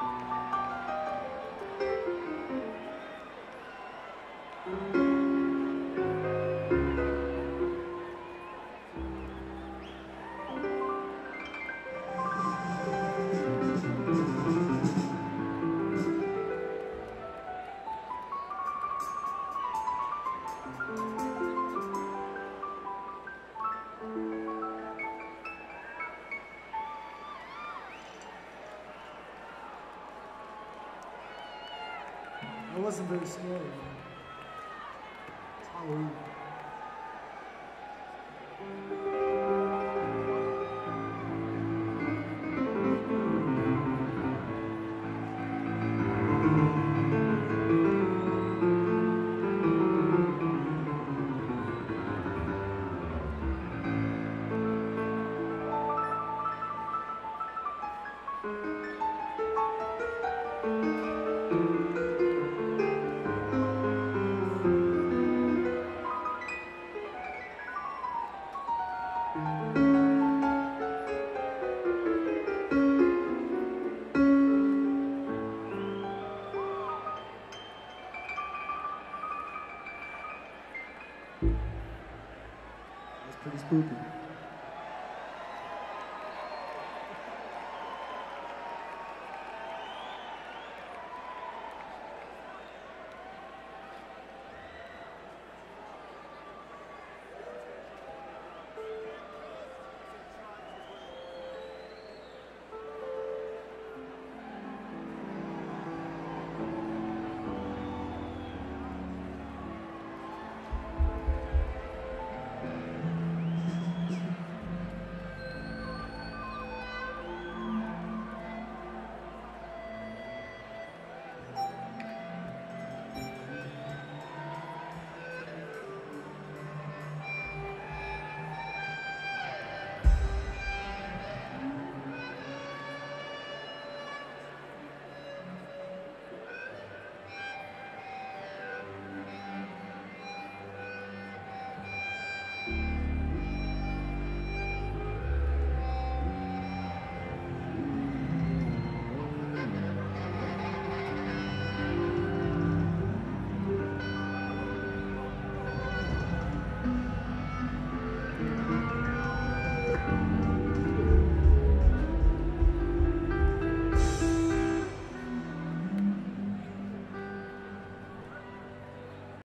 thank you wasn't very scary. It's Halloween. That's pretty spooky.